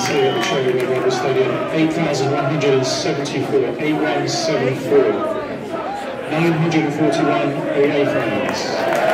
see at the Charlie Red Stadium, 8,174, 8174, 941 away fans.